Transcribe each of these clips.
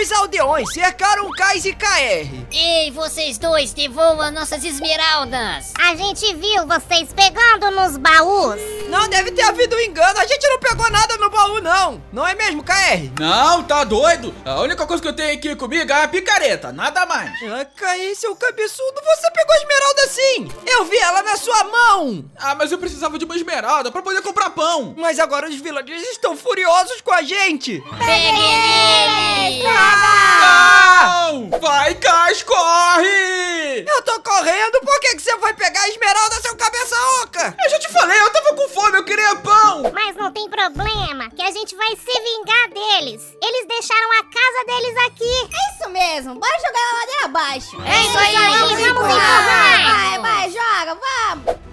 Os aldeões cercaram Kais e KR. Ei, vocês dois, devolvam nossas esmeraldas. A gente viu vocês pegando nos baús. Não, deve ter havido um engano. A gente não pegou nada no baú, não. Não é mesmo, KR? Não, tá doido? A única coisa que eu tenho aqui comigo é a picareta, nada mais. Ah, KR, seu cabeçudo, você pegou a esmeralda sim. Eu vi ela na sua mão. Ah, mas eu precisava de uma esmeralda pra poder comprar pão. Mas agora os villagers estão furiosos com a gente. Peguem ele! Não! Vai, Cas, corre! Eu tô correndo, por que, que você vai pegar a esmeralda, seu cabeça oca? Eu já te falei, eu tava com fome, eu queria pão. Mas não tem problema, que a gente vai se vingar deles. Eles deixaram a casa deles aqui. É isso mesmo, bora jogar a ladeira abaixo. É isso aí, Vamos, vamos empurrar. Vai, vai, joga, vamos.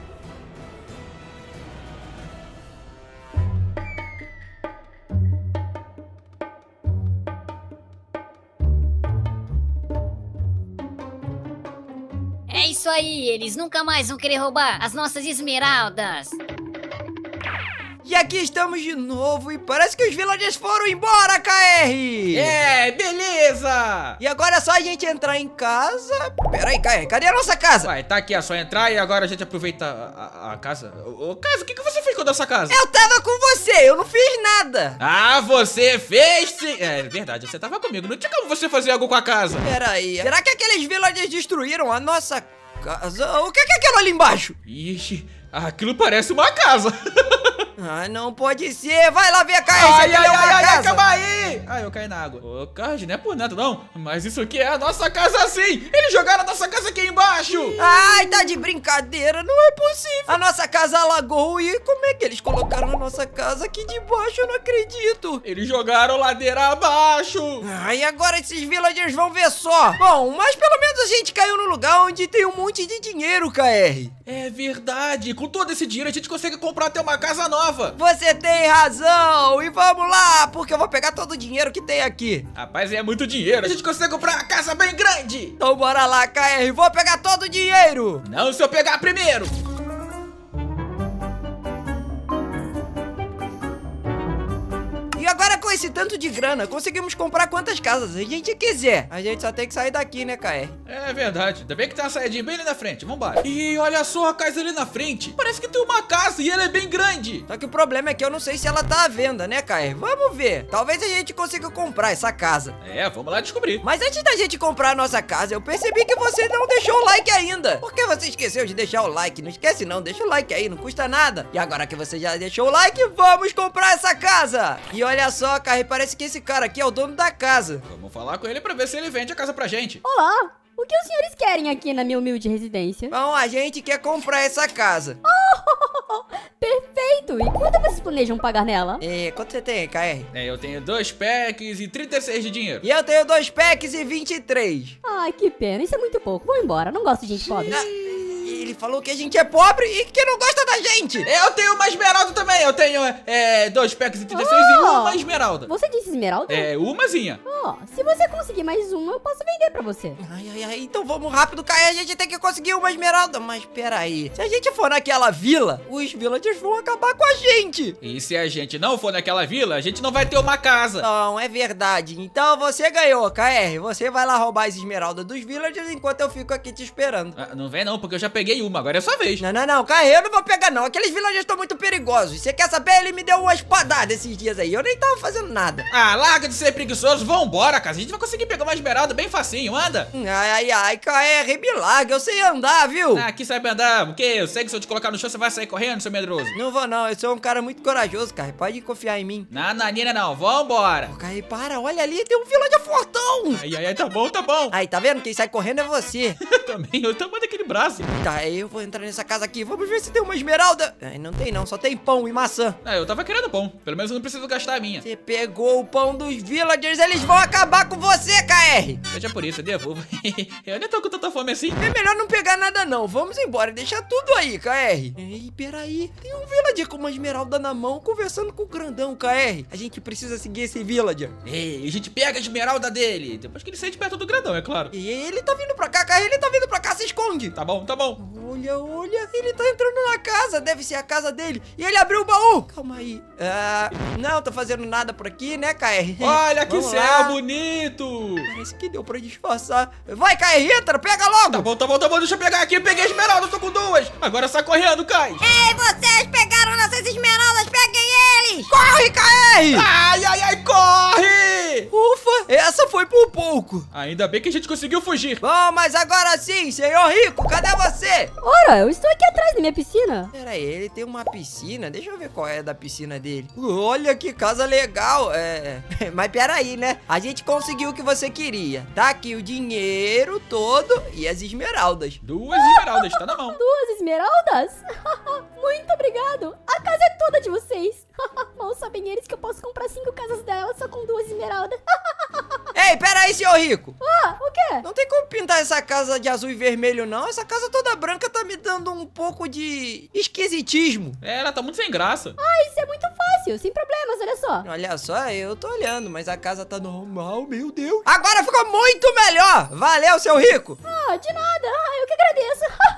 Isso aí, eles nunca mais vão querer roubar as nossas esmeraldas. E aqui estamos de novo e parece que os villagers foram embora, KR. É, beleza! E agora é só a gente entrar em casa. Pera aí, KR, cadê a nossa casa? Vai, tá aqui, é só entrar e agora a gente aproveita a, a- a casa. Ô, casa, o que, que você fez com a nossa casa? Eu tava com você, eu não fiz nada. Ah, você fez sim! É verdade, você tava comigo. Não tinha como você fazer algo com a casa. Pera aí, será que aqueles villagers destruíram a nossa casa? O que que é aquilo ali embaixo? Ixi, aquilo parece uma casa. Ah, não pode ser. Vai lá ver, KR, ai, ai, ai, ai, casa. calma aí! Ai, eu caí na água. Ô, Card, não é por nada não, mas isso aqui é a nossa casa sim! Eles jogaram a nossa casa aqui embaixo! Ai, tá de brincadeira, não é possível. A nossa casa alagou e como é que eles colocaram a nossa casa aqui debaixo? Eu não acredito. Eles jogaram ladeira abaixo! Ai, agora esses villagers vão ver só. Bom, mas pelo menos a gente caiu no lugar onde tem um monte de dinheiro, KR. É verdade, com todo esse dinheiro a gente consegue comprar até uma casa nova! Você tem razão. E vamos lá, porque eu vou pegar todo o dinheiro que tem aqui. Rapaz, é muito dinheiro, a gente consegue comprar uma casa bem grande! Então bora lá, KR. Vou pegar todo o dinheiro. Não se eu pegar primeiro! E agora com esse tanto de grana, conseguimos comprar quantas casas a gente quiser. A gente só tem que sair daqui, né, KR? É verdade, ainda bem que tem uma saidinha bem ali na frente, vambora. E olha só a casa ali na frente, parece que tem uma casa e ela é bem grande. Só que o problema é que eu não sei se ela tá à venda, né, KR? Vamos ver. Talvez a gente consiga comprar essa casa. É, vamos lá descobrir. Mas antes da gente comprar a nossa casa, eu percebi que você não deixou o like ainda. Por que você esqueceu de deixar o like? Não esquece não, deixa o like aí, não custa nada. E agora que você já deixou o like, vamos comprar essa casa. E olha só, Carre, parece que esse cara aqui é o dono da casa. Vamos falar com ele pra ver se ele vende a casa pra gente. Olá! O que os senhores querem aqui na minha humilde residência? Bom, a gente quer comprar essa casa. Perfeito! E quanto vocês planejam pagar nela? É, quanto você tem, KR? É, eu tenho dois packs e 36 de dinheiro. E eu tenho dois packs e 23. Ai, que pena, isso é muito pouco. Vou embora, não gosto de gente pobre. Ele falou que a gente é pobre e que não gosta da gente. Eu tenho uma esmeralda também, eu tenho é, dois packs e 36 e Oh! uma esmeralda. Você disse esmeralda? É, umazinha. Ó, se você conseguir mais uma, eu posso vender pra você. Ai, ai, ai, então vamos rápido, Caio. A gente tem que conseguir uma esmeralda. Mas peraí, se a gente for naquela vila, os villagers vão acabar com a gente. E se a gente não for naquela vila, a gente não vai ter uma casa. Não, é verdade. Então você ganhou, KR. Você vai lá roubar as esmeraldas dos villagers enquanto eu fico aqui te esperando. Ah, não vem não, porque eu já peguei uma, agora é sua vez. Não, não, não, KR, eu não vou pegar não. Aqueles villagers estão muito perigosos. Você quer saber? Ele me deu uma espadada esses dias aí. Eu nem tava fazendo nada. Ah, larga de ser preguiçoso, vambora, cara. A gente vai conseguir pegar uma esmeralda bem facinho, anda. Ai, ai, ai, KR, me larga. Eu sei andar, viu? Ah, aqui sabe andar, o quê? Eu sei que se eu te colocar no chão, você vai sair correndo, seu medroso. Não vou não, eu sou um cara muito corajoso, cara. Pode confiar em mim. Não, Nanina não, vambora. Ô, Caí, para, olha ali, tem um villager fortão. Ai, ai, ai, tá bom, tá bom. Aí, tá vendo? Quem sai correndo é você. Também, eu tamanho daquele braço. Tá, eu vou entrar nessa casa aqui. Vamos ver se tem uma esmeralda. Ai, não tem não, só tem pão e maçã. Ah, eu tava querendo pão. Pelo menos eu não preciso gastar a minha. Você pegou o pão dos villagers, eles vão acabar com você, KR. Seja por isso, eu devolvo. eu nem tô com tanta fome assim. É melhor não pegar nada não. Vamos embora, deixa tudo aí, KR. Ei, peraí. Tem um villager com uma esmeralda na mão conversando com o grandão, KR. A gente precisa seguir esse villager. Ei, a gente pega a esmeralda dele. Depois que ele sai de perto do grandão, é claro. E ele tá vindo pra cá, KR, ele tá vindo pra cá, se esconde. Tá bom, tá bom. Olha, olha, ele tá entrando na casa, deve ser a casa dele. E ele abriu o baú. Calma aí. Ah, não, tô fazendo nada por aqui, né, KR? Olha que Vamos céu lá. bonito. Parece que deu pra disfarçar. Vai, KR, entra, pega logo. Tá bom, tá bom, tá bom. Deixa eu pegar aqui. Peguei a esmeralda, tô com duas. Agora sai correndo, Kai. Ei, vocês pegaram nossas esmeraldas, peguem eles! Corre, KR! Ai, ai, ai! Foi por pouco. Ainda bem que a gente conseguiu fugir. Bom, mas agora sim, senhor Rico, cadê você? Ora, eu estou aqui atrás da minha piscina. Pera aí, ele tem uma piscina. Deixa eu ver qual é da piscina dele. Olha que casa legal. É. Mas pera aí, né? A gente conseguiu o que você queria. Tá aqui o dinheiro todo e as esmeraldas. Duas esmeraldas, tá na mão. Duas esmeraldas? Muito obrigado. A casa é toda de vocês. Mal sabem eles que eu posso comprar cinco casas dela só com duas esmeraldas. Ei, pera aí, senhor Rico. Ah, o quê? Não tem como pintar essa casa de azul e vermelho, não. Essa casa toda branca tá me dando um pouco de esquisitismo. É, ela tá muito sem graça. Ah, isso é muito fácil, sem problemas, olha só. Olha só, eu tô olhando, mas a casa tá normal, meu Deus. Agora ficou muito melhor. Valeu, seu Rico. Ah, de nada. Ah, eu que agradeço.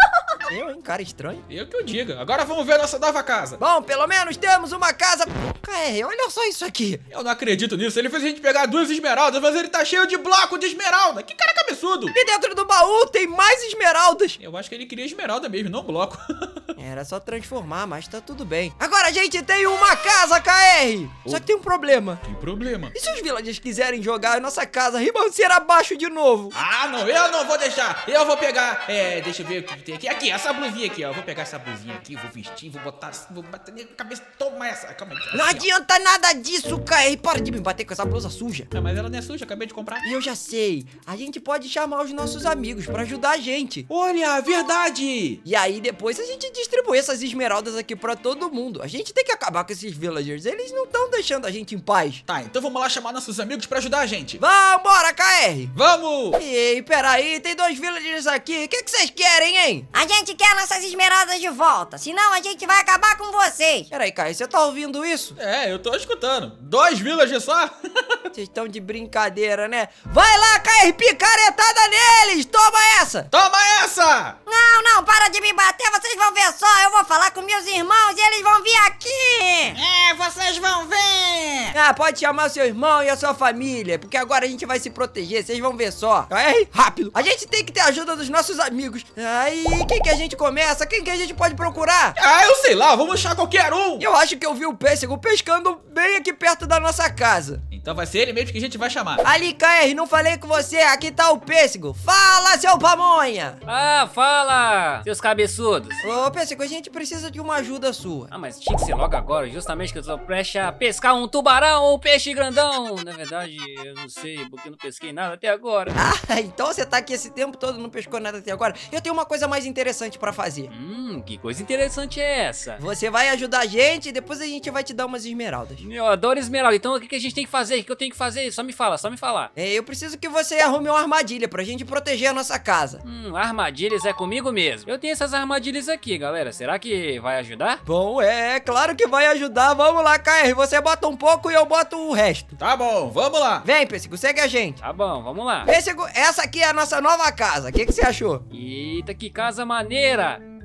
Eu, hein, cara estranho. Eu que eu diga. Agora vamos ver a nossa nova casa. Bom, pelo menos temos uma casa. KR, olha só isso aqui. Eu não acredito nisso. Ele fez a gente pegar duas esmeraldas, mas ele tá cheio de bloco de esmeralda. Que cara cabeçudo. E dentro do baú tem mais esmeraldas. Eu acho que ele queria esmeralda mesmo, não bloco. Era só transformar, mas tá tudo bem. Agora a gente tem uma casa, KR. Só que tem um problema. Tem problema. E se os villagers quiserem jogar a nossa casa ribanceira abaixo de novo? Ah, não, eu não vou deixar. Eu vou pegar. É, deixa eu ver o que tem aqui. Aqui, essa blusinha aqui, ó. Eu vou pegar essa blusinha aqui, vou vestir, vou botar vou bater na cabeça. Toma essa. Calma aí. Não Assim, ó. adianta nada disso, KR. Para de me bater com essa blusa suja. Ah, mas ela não é suja, acabei de comprar. E eu já sei, a gente pode chamar os nossos amigos pra ajudar a gente. Olha, verdade. E aí depois a gente distribui essas esmeraldas aqui pra todo mundo. A gente tem que acabar com esses villagers, eles não estão deixando a gente em paz. Tá, então vamos lá chamar nossos amigos pra ajudar a gente. Vambora, KR! Vamos! Ei, peraí, tem dois villagers aqui. O que que vocês querem, hein? A gente quer nossas esmeraldas de volta, senão a gente vai acabar com vocês. Peraí, KR, você tá ouvindo isso? É, eu tô escutando. Dois villagers só? Vocês estão de brincadeira, né? Vai lá, KR, picaretada neles! Toma essa! Toma essa! Não, não, para de me bater, vocês vão ver só. Eu vou falar com meus irmãos e eles vão vir aqui. É, vocês vão ver! Ah, pode chamar seu irmão e a sua família, porque agora a gente vai se proteger, vocês vão ver só. KR, rápido! A gente tem que ter a ajuda dos nossos amigos. Aí, quem que a gente começa? Quem que a gente pode procurar? Ah, eu sei lá, vamos achar qualquer um. Eu acho que eu vi o pêssego pescando bem aqui perto da nossa casa. Então vai ser ele mesmo que a gente vai chamar. Ali, KR, não falei com você, aqui tá o pêssego. Fala, seu pamonha! Ah, fala, seus cabeçudos. Ô, pêssego, a gente precisa de uma ajuda sua. Ah, mas tinha que ser logo agora, justamente que eu tô prestes a pescar um tubarão ou um peixe grandão. Na verdade, eu não sei, porque eu não pesquei nada até agora. Ah, então você tá aqui esse tempo todo e não pescou nada até agora. Eu tenho uma coisa mais interessante pra fazer. Hum, que coisa interessante é essa? Você vai ajudar a gente e depois a gente vai te dar umas esmeraldas. Eu adoro esmeralda, então o que a gente tem que fazer? O que eu tenho que fazer? Só me fala, só me falar. É, eu preciso que você arrume uma armadilha pra gente proteger a nossa casa. Hum, armadilhas é comigo mesmo. Eu tenho essas armadilhas aqui, galera. Será que vai ajudar? Bom, é, claro que vai ajudar. Vamos lá, KR. Você bota um pouco e eu boto o resto. Tá bom, vamos lá. Vem, Pêssego, segue a gente. Tá bom, vamos lá. Pêssego, essa aqui é a nossa nova casa. O que, que você achou? Eita, que casa maneira!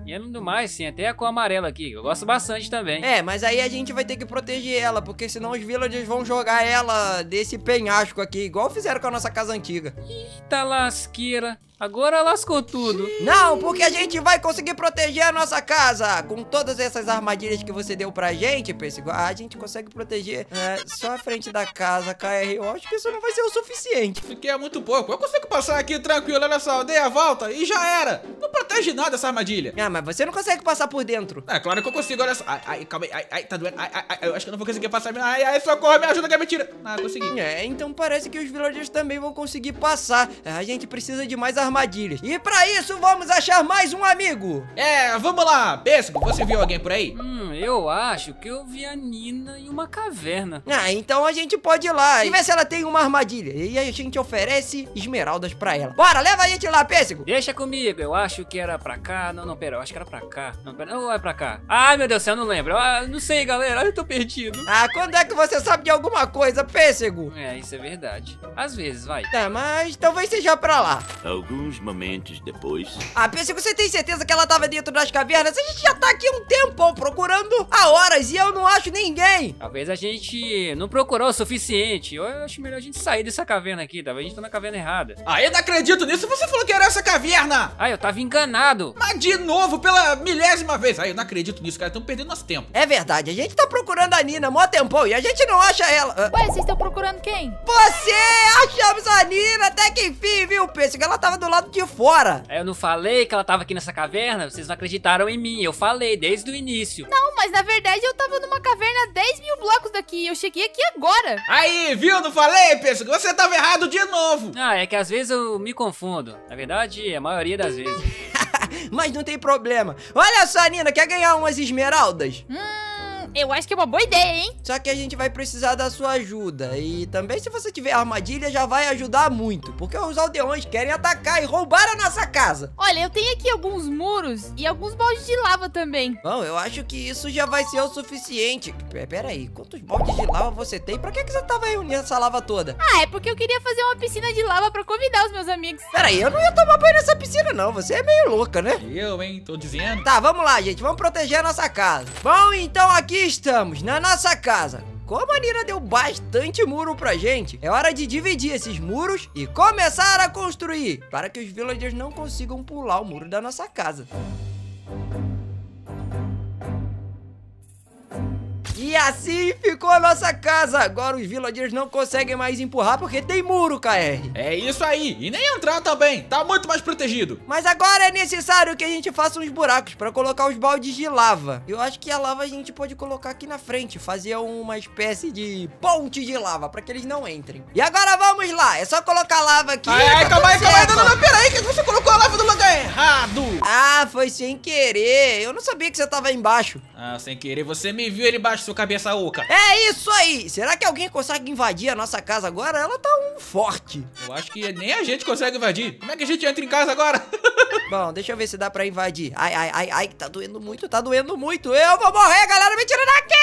E além do mais, tem até a cor amarela aqui. Eu gosto bastante também. É, mas aí a gente vai ter que proteger ela, porque senão os villagers vão jogar ela desse penhasco aqui, igual fizeram com a nossa casa antiga. Eita lasqueira. Agora lascou tudo. Não, porque a gente vai conseguir proteger a nossa casa. Com todas essas armadilhas que você deu pra gente, Pêssego, a gente consegue proteger é, só a frente da casa, KR. Eu acho que isso não vai ser o suficiente. Aqui é muito pouco. Eu consigo passar aqui tranquilo nessa aldeia, volta e já era. Não protege nada essa armadilha. Ah, mas você não consegue passar por dentro. É claro que eu consigo, olha só. Ai, ai, calma aí. Ai, ai, tá doendo. Ai, ai, ai, eu acho que eu não vou conseguir passar. Ai, ai, socorro, me ajuda que é mentira. Ah, consegui. É, então parece que os villagers também vão conseguir passar. A gente precisa de mais armadilhas. E pra isso, vamos achar mais um amigo. É, vamos lá. Pêssego, você viu alguém por aí? Hum, eu acho que eu vi a Nina em uma caverna. Ah, então a gente pode ir lá e ver se ela tem uma armadilha. E aí a gente oferece esmeraldas pra ela. Bora, leva a gente lá, Pêssego. Deixa comigo, eu acho que era pra cá. Não, não, pera, eu acho que era pra cá. Não, pera, ou é pra cá? Ai, meu Deus do céu, eu não lembro. Ah, não sei, galera, eu tô perdido. Ah, quando é que você sabe de alguma coisa, Pêssego? É, isso é verdade. Às vezes, vai. Tá, mas talvez seja pra lá. Alguns Alguns momentos depois. Ah, Percy, você tem certeza que ela tava dentro das cavernas? A gente já tá aqui um tempão procurando há horas e eu não acho ninguém. Talvez a gente não procurou o suficiente. Eu acho melhor a gente sair dessa caverna aqui. Talvez a gente tá na caverna errada. Ah, eu não acredito nisso. Você falou que era essa caverna. Ah, eu tava enganado. Mas de novo, pela milésima vez. Ah, eu não acredito nisso, cara. Estão perdendo nosso tempo. É verdade, a gente tá procurando a Nina mó tempão e a gente não acha ela. Ah, Ué, vocês estão procurando quem? Você! Achamos a Nina até que enfim, viu? Que ela tava do lado de fora. Eu não falei que ela tava aqui nessa caverna? Vocês não acreditaram em mim. Eu falei desde o início. Não, mas na verdade eu tava numa caverna a 10 mil blocos daqui. Eu cheguei aqui agora. Aí, viu? Não falei, Pedro? Você tava errado de novo. Ah, é que às vezes eu me confundo. Na verdade, a maioria das vezes. Mas não tem problema. Olha só, Nina, quer ganhar umas esmeraldas? Hum, eu acho que é uma boa ideia, hein? Só que a gente vai precisar da sua ajuda. E também, se você tiver armadilha, já vai ajudar muito. Porque os aldeões querem atacar e roubar a nossa casa. Olha, eu tenho aqui alguns muros e alguns baldes de lava também. Bom, eu acho que isso já vai ser o suficiente. Pera aí, quantos baldes de lava você tem? Pra que, que você tava reunindo essa lava toda? Ah, é porque eu queria fazer uma piscina de lava pra convidar os meus amigos. Pera aí, eu não ia tomar banho nessa piscina, não. Você é meio louca, né? Eu, hein? Tô dizendo. Tá, vamos lá, gente. Vamos proteger a nossa casa. Bom, então aqui estamos, na nossa casa. Como a Nina deu bastante muro pra gente, é hora de dividir esses muros e começar a construir, para que os villagers não consigam pular o muro da nossa casa. E assim ficou a nossa casa. Agora os villagers não conseguem mais empurrar porque tem muro, KR. É isso aí. E nem entrar também. Tá muito mais protegido. Mas agora é necessário que a gente faça uns buracos pra colocar os baldes de lava. Eu acho que a lava a gente pode colocar aqui na frente, fazer uma espécie de ponte de lava pra que eles não entrem. E agora vamos lá, é só colocar lava aqui. Ai, ai, tá calma aí, calma aí. Não, não, não, pera aí, que você colocou a lava no lugar errado. Ah, foi sem querer. Eu não sabia que você tava embaixo. Ah, sem querer, você me viu ali embaixo, sua cabeça oca. É isso aí. Será que alguém consegue invadir a nossa casa agora? Ela tá um forte. Eu acho que nem a gente consegue invadir. Como é que a gente entra em casa agora? Bom, deixa eu ver se dá pra invadir. Ai, ai, ai, ai, tá doendo muito, tá doendo muito. Eu vou morrer, galera, me tira daqui!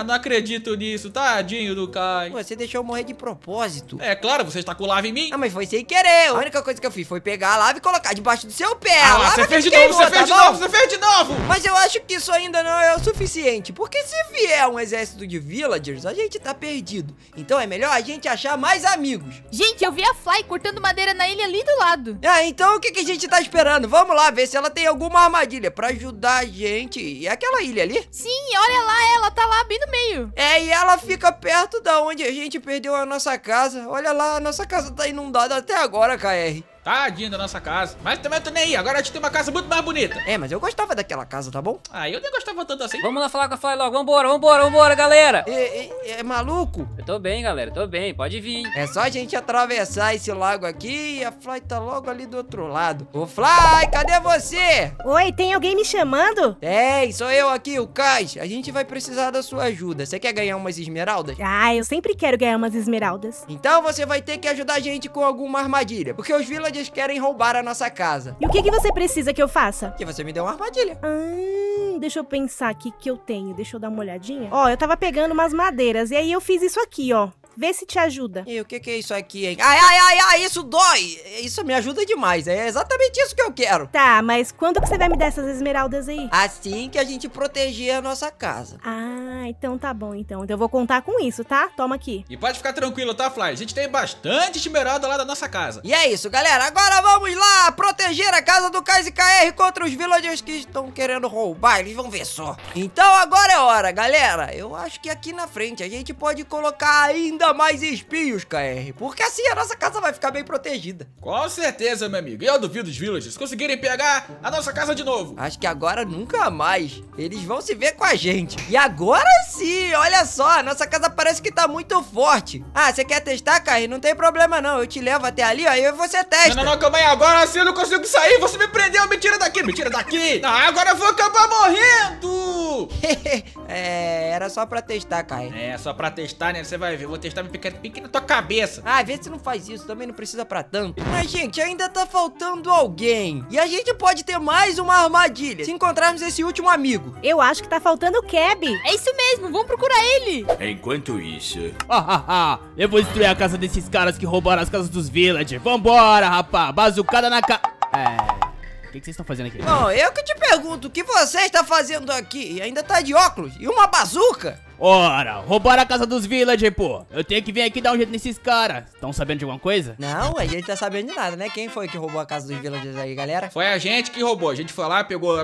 Ah, não acredito nisso. Tadinho do Kai. Você deixou eu morrer de propósito. É claro, você está com lava em mim. Ah, mas foi sem querer. A única coisa que eu fiz foi pegar a lava e colocar debaixo do seu pé. Ah, você fez de novo, você tá fez de novo, você fez de novo. Mas eu acho que isso ainda não é o suficiente. Porque se vier um exército de villagers, a gente tá perdido. Então é melhor a gente achar mais amigos. Gente, eu vi a Fly cortando madeira na ilha ali do lado. Ah, então o que, que a gente tá esperando? Vamos lá ver se ela tem alguma armadilha pra ajudar a gente. E aquela ilha ali? Sim, olha lá, ela tá lá bem no meio. É, e ela fica perto da onde a gente perdeu a nossa casa. Olha lá, a nossa casa tá inundada até agora, KR. Tadinho da nossa casa. Mas também eu tô nem aí. Agora a gente tem uma casa muito mais bonita. É, mas eu gostava daquela casa, tá bom? Ah, eu nem gostava tanto assim. Vamos lá falar com a Fly logo. Vambora, vambora, vambora, galera. É, é- é maluco? Eu tô bem, galera. Tô bem. Pode vir. É só a gente atravessar esse lago aqui e a Fly tá logo ali do outro lado. Ô Fly, cadê você? Oi, tem alguém me chamando? Tem, sou eu aqui, o Kais. A gente vai precisar da sua ajuda. Você quer ganhar umas esmeraldas? Ah, eu sempre quero ganhar umas esmeraldas. Então você vai ter que ajudar a gente com alguma armadilha, porque os villagers querem roubar a nossa casa. E o que, que você precisa que eu faça? Que você me deu uma armadilha. Ah, deixa eu pensar aqui que eu tenho. Deixa eu dar uma olhadinha. Ó, eu tava pegando umas madeiras e aí eu fiz isso aqui, ó. Vê se te ajuda. E o que, que é isso aqui, hein? Ai, ai, ai, ai, isso dói! Isso me ajuda demais. É exatamente isso que eu quero. Tá, mas quando que você vai me dar essas esmeraldas aí? Assim que a gente proteger a nossa casa. Ah, então tá bom, então. Então eu vou contar com isso, tá? Toma aqui. E pode ficar tranquilo, tá, Fly? A gente tem bastante esmeralda lá da nossa casa. E é isso, galera. Agora vamos lá proteger a casa do Kais e KR contra os villagers que estão querendo roubar. Eles vão ver só. Então agora é hora, galera. Eu acho que aqui na frente a gente pode colocar ainda mais espios, KR. Porque assim a nossa casa vai ficar bem protegida. Com certeza, meu amigo. E eu duvido os villagers conseguirem pegar a nossa casa de novo. Acho que agora nunca mais. Eles vão se ver com a gente. E agora sim, olha só, a nossa casa parece que tá muito forte. Ah, você quer testar, KR? Não tem problema não. Eu te levo até ali, aí você testa. Não, não, não, calma aí. Agora assim eu não consigo sair. Você me prendeu. Me tira daqui. Me tira daqui. Ah, agora eu vou acabar morrendo. é, era só pra testar, KR. É, só pra testar, né? Você vai ver. Eu vou testar tá me picando pique na tua cabeça. Ah, vê se não faz isso, também não precisa pra tanto. Mas, gente, ainda tá faltando alguém. E a gente pode ter mais uma armadilha se encontrarmos esse último amigo. Eu acho que tá faltando o Keb. É isso mesmo, vamos procurar ele. Enquanto isso, Ah, ah, eu vou destruir a casa desses caras que roubaram as casas dos villagers. Vambora, rapá, bazucada na ca... É... O que que vocês estão fazendo aqui? Bom, eu que te pergunto, o que você está fazendo aqui? E ainda tá de óculos e uma bazuca? Ora, roubaram a casa dos villagers, pô. Eu tenho que vir aqui dar um jeito nesses caras. Estão sabendo de alguma coisa? Não, a gente tá sabendo de nada, né? Quem foi que roubou a casa dos villagers aí, galera? Foi a gente que roubou. A gente foi lá, pegou a,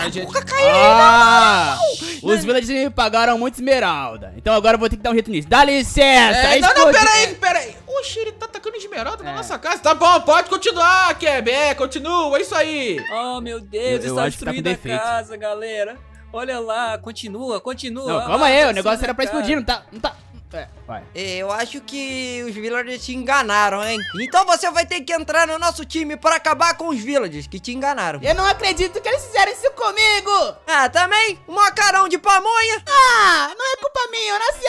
a gente. Ah! Os villagers me pagaram muito esmeralda. Então agora eu vou ter que dar um jeito nisso. Dá licença! É, não, não, peraí, peraí. Oxe, ele tá atacando esmeralda na nossa casa. Tá bom, pode continuar, Keb. É, continua, é isso aí. Oh, meu Deus, Eu- eu está acho que tá destruindo a defeito. casa, galera. Olha lá, continua, continua. Não, Ah, calma aí, tá o negócio era pra explodir, não tá... Não tá... É, vai. Eu acho que os villagers te enganaram, hein? Então você vai ter que entrar no nosso time para acabar com os villagers que te enganaram. Eu não acredito que eles fizeram isso comigo! Ah, também? Um macarão de pamonha? Ah, não é culpa minha, eu nasci!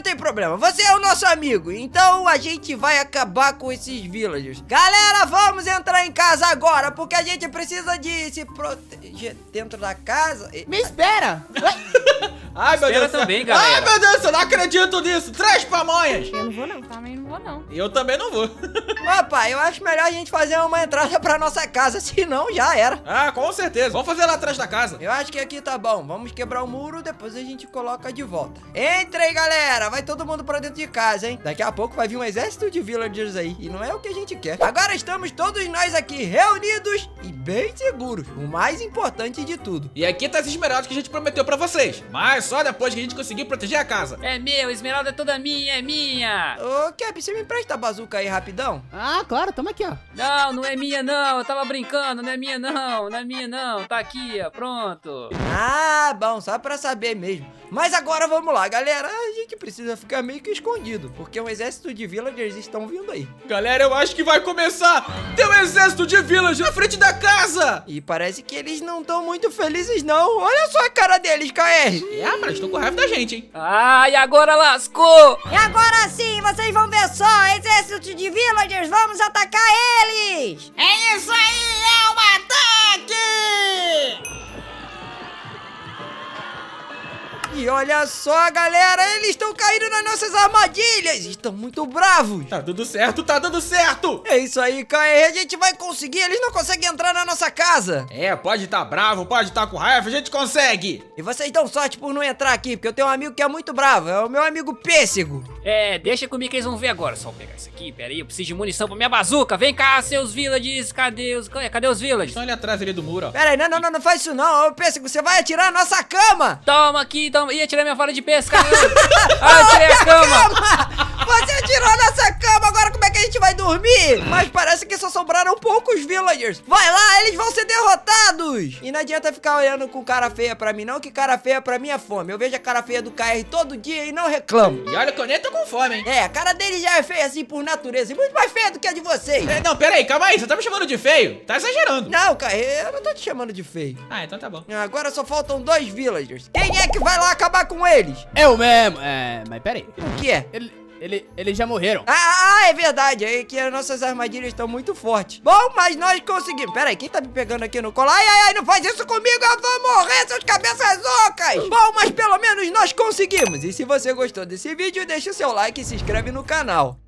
Não, tem problema. Você é o nosso amigo. Então a gente vai acabar com esses villagers. Galera, vamos entrar em casa agora, porque a gente precisa de se proteger dentro da casa. E- Me espera! Ai, meu Espera Deus também, galera. Ai, meu Deus céu, não acredito nisso. Três pamonhas. Eu não vou, não. Também não vou, não. Eu também não vou. Opa, eu acho melhor a gente fazer uma entrada pra nossa casa, senão já era. Ah, com certeza. Vamos fazer lá atrás da casa. Eu acho que aqui tá bom. Vamos quebrar o muro, depois a gente coloca de volta. Entra aí, galera. Vai todo mundo pra dentro de casa, hein? Daqui a pouco vai vir um exército de villagers aí. E não é o que a gente quer. Agora estamos todos nós aqui reunidos e bem seguros. O mais importante de tudo. E aqui tá as esmeraldas que a gente prometeu pra vocês. Mas só depois que a gente conseguir proteger a casa. É meu, esmeralda é toda minha, é minha. Ô, Cap, você me empresta a bazuca aí rapidão? Ah, claro, toma aqui, ó. Não, não é minha não, eu tava brincando, não é minha não, não é minha não. Tá aqui, ó, pronto. Ah, bom, só pra saber mesmo. Mas agora vamos lá, galera. A gente precisa ficar meio que escondido, porque um exército de villagers estão vindo aí. Galera, eu acho que vai começar. Tem um exército de village na frente da casa. E parece que eles não estão muito felizes, não. Olha só a cara deles, KR. É, mas estão com raiva da gente, hein? Ah, e agora lascou. E agora sim, vocês vão ver só, exército de villagers, vamos atacar eles! É isso aí, é um ataque! E olha só, galera, eles estão caindo nas nossas armadilhas. Estão muito bravos. Tá dando certo, tá dando certo. É isso aí, KR. A gente vai conseguir. Eles não conseguem entrar na nossa casa. É, pode estar bravo, pode estar com raiva, a gente consegue. E vocês dão sorte por não entrar aqui, porque eu tenho um amigo que é muito bravo. É o meu amigo Pêssego. É, deixa comigo que eles vão ver agora. Só vou pegar isso aqui, pera aí, eu preciso de munição pra minha bazuca. Vem cá, seus villagers, cadê os... Cadê os villagers? Estão ali atrás ali do muro, ó. Pera aí, não, não, não, não faz isso não. Ô, Pêssego, você vai atirar a nossa cama. Toma aqui, toma. Ih, tirei minha vara de pesca. ah, eu tirei a cama. Você atirou a nossa cama, agora como é que a gente vai dormir? Mas parece que só sobraram poucos villagers. Vai lá, eles vão ser derrotados. E não adianta ficar olhando com cara feia pra mim, não, que cara feia pra mim é fome. Eu vejo a cara feia do KR todo dia e não reclamo. E olha que eu nem tô com fome, hein? É, a cara dele já é feia assim por natureza, e muito mais feia do que a de vocês. É, Não, pera aí, calma aí, você tá me chamando de feio? Tá exagerando. Não, KR, eu não tô te chamando de feio. Ah, então tá bom. Agora só faltam dois villagers. Quem é que vai lá acabar com eles? Eu mesmo. É, mas pera aí. O que é? Ele, ele, eles já morreram. Ah, ah, é verdade, é que as nossas armadilhas estão muito fortes. Bom, mas nós conseguimos. Pera aí, quem tá me pegando aqui no colo? Ai, ai, ai, não faz isso comigo, eu vou morrer, seus cabeças ocas! Bom, mas pelo menos nós conseguimos. E se você gostou desse vídeo, deixa o seu like e se inscreve no canal.